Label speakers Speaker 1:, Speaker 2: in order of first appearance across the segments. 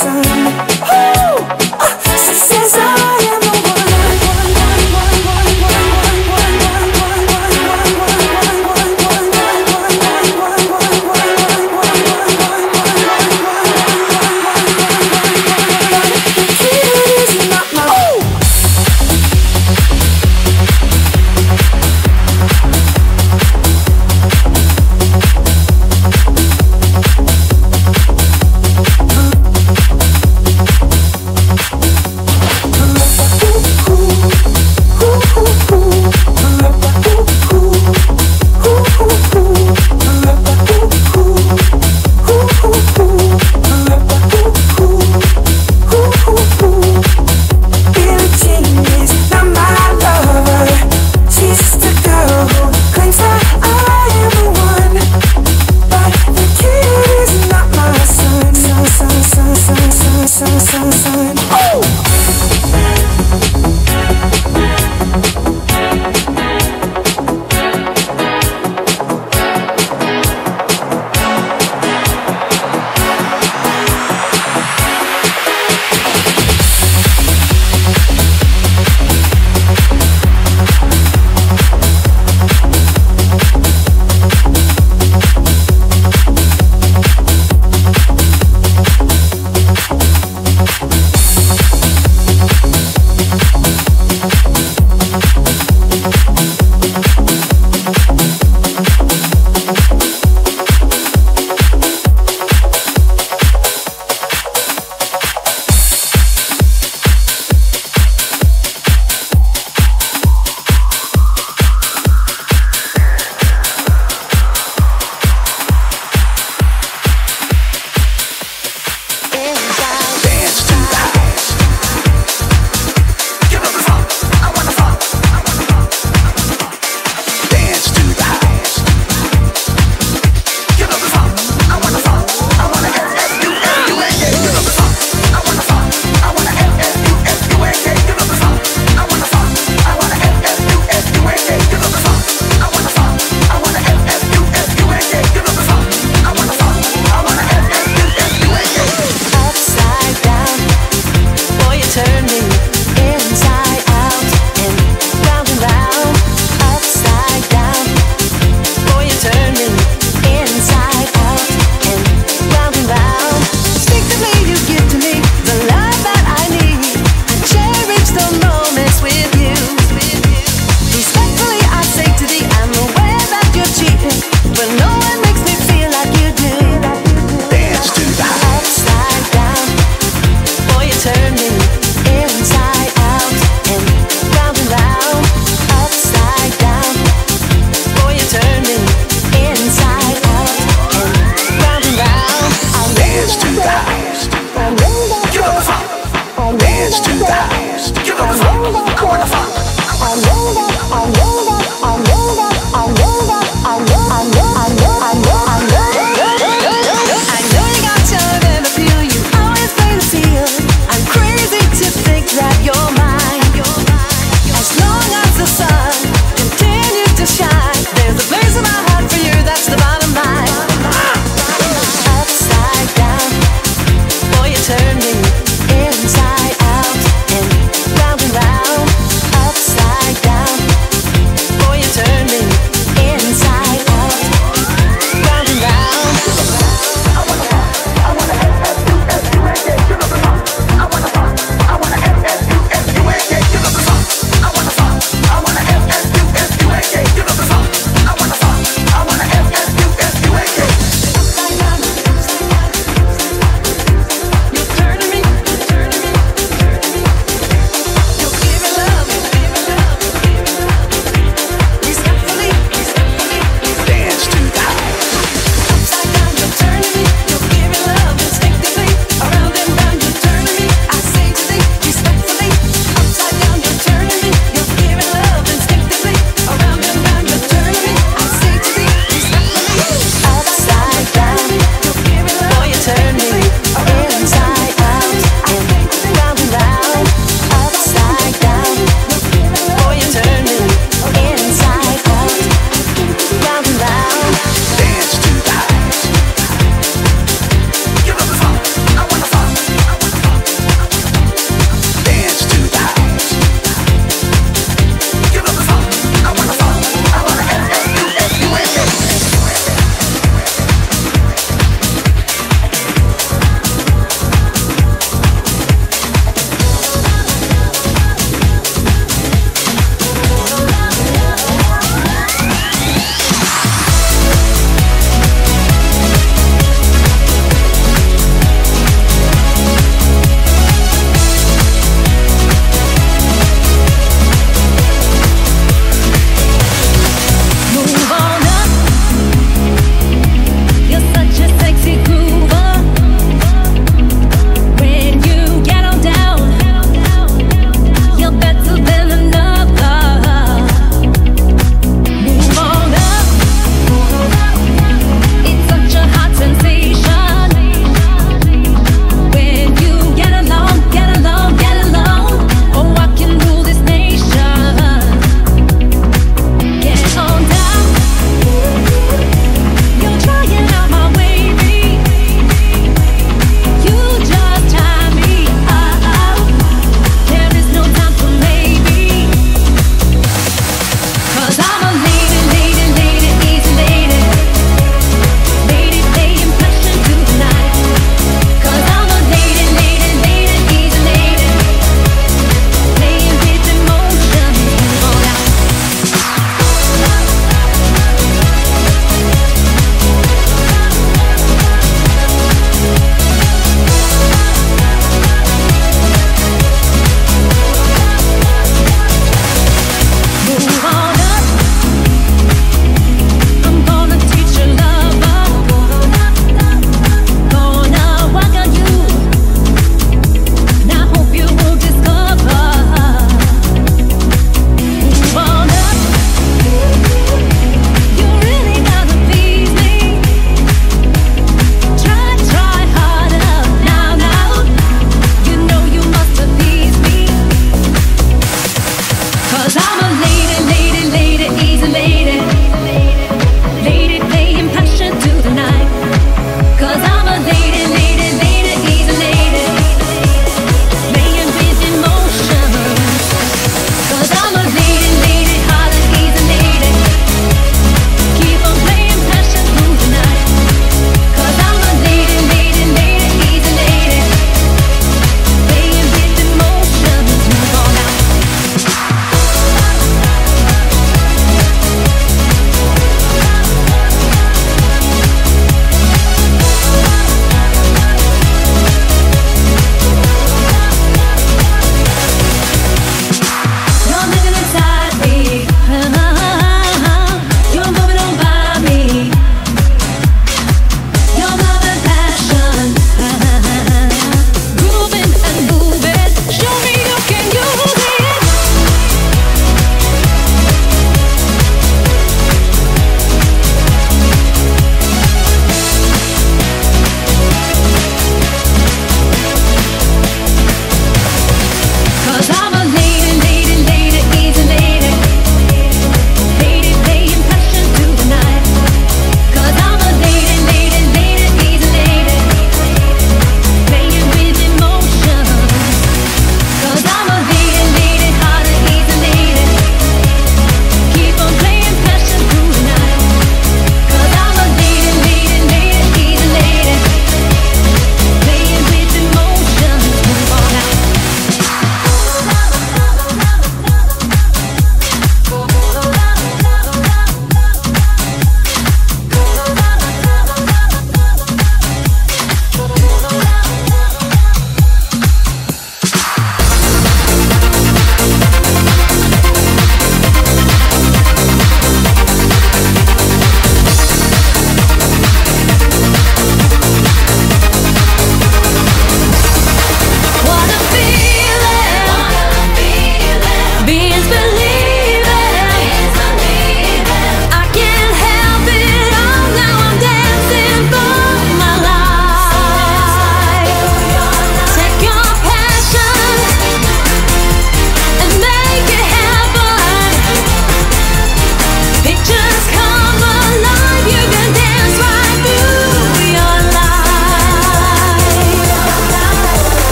Speaker 1: sun.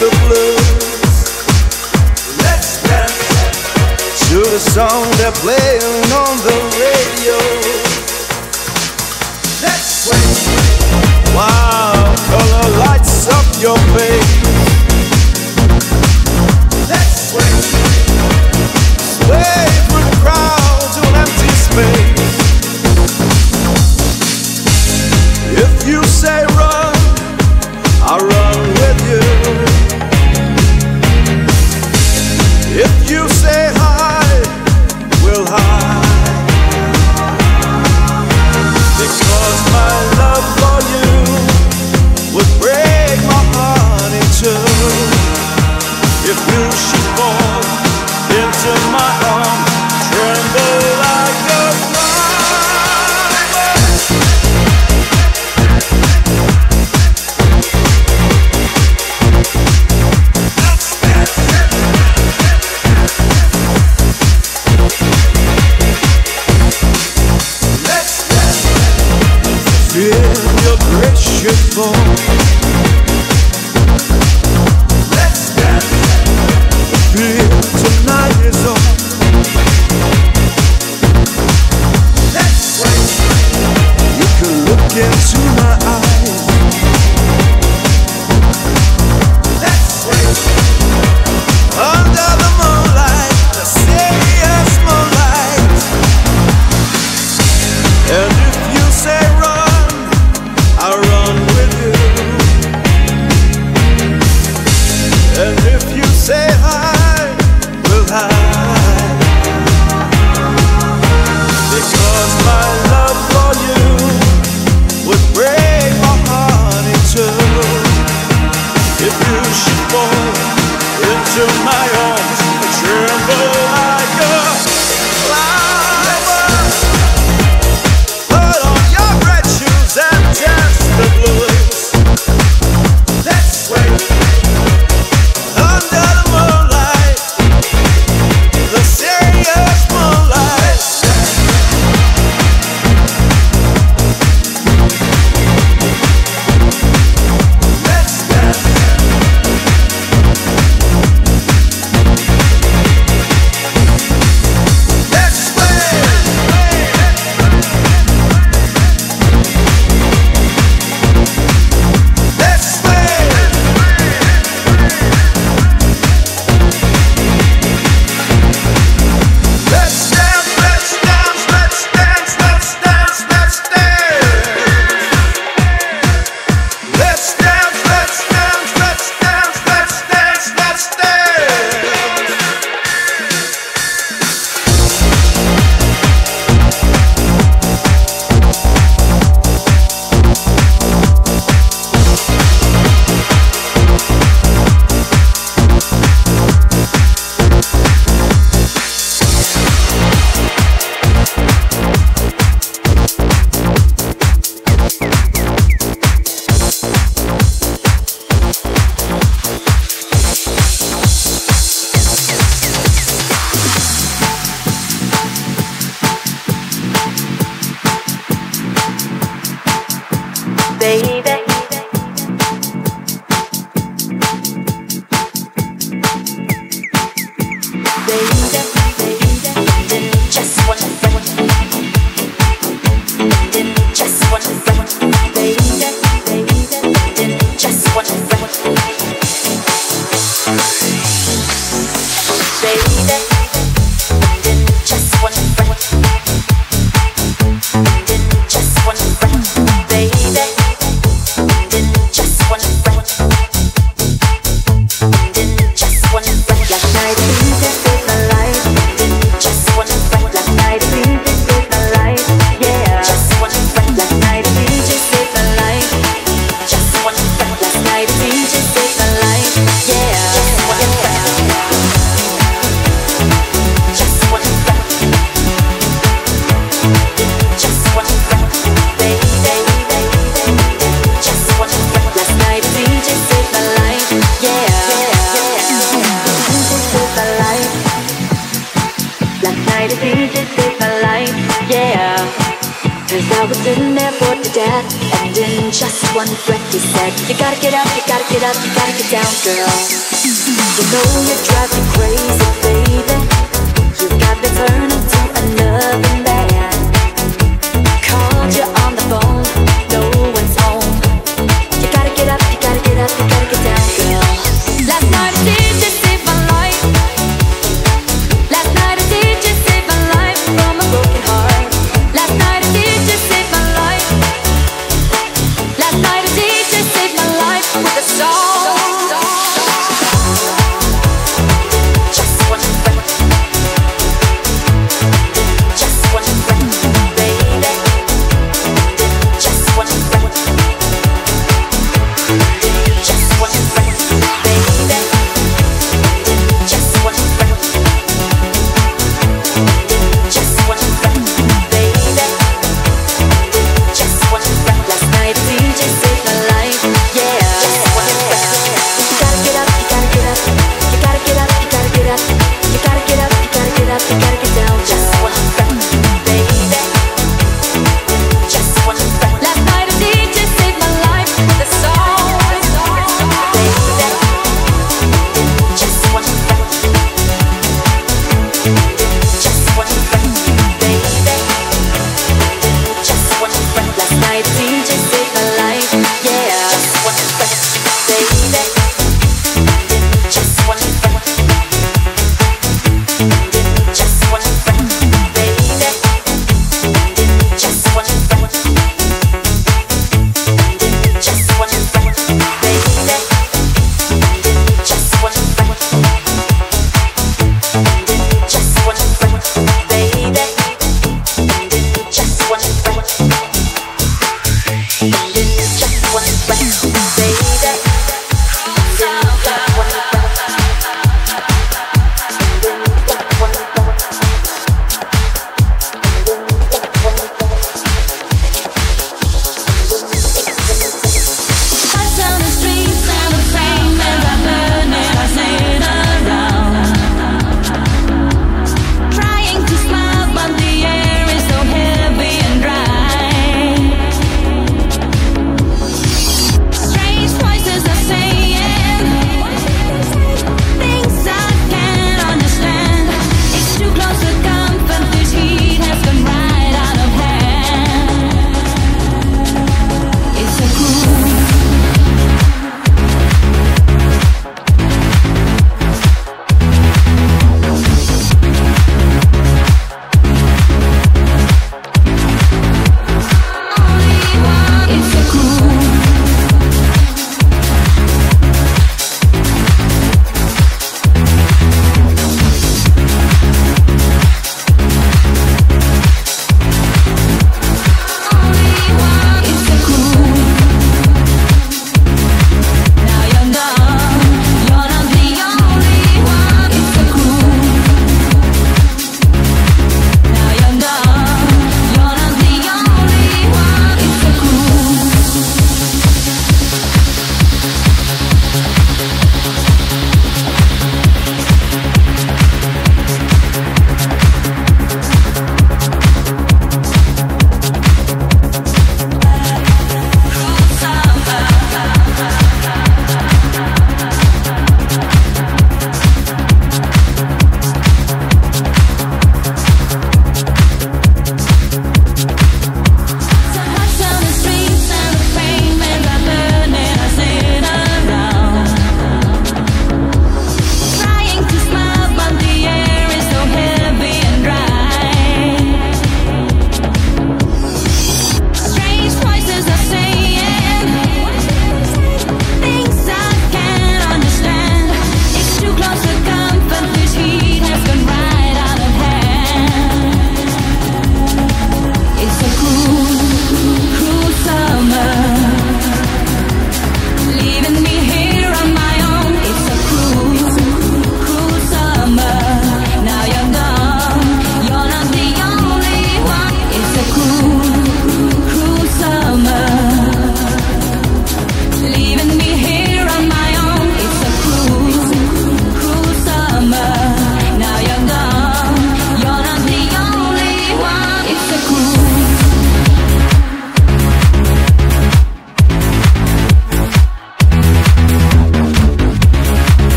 Speaker 1: The
Speaker 2: blues. Tonight is on. And in
Speaker 3: just one breath he said. You gotta get up, you gotta get up, you gotta get down, girl. You know you drive me crazy, baby. You got me turning to another man. Called you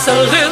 Speaker 3: So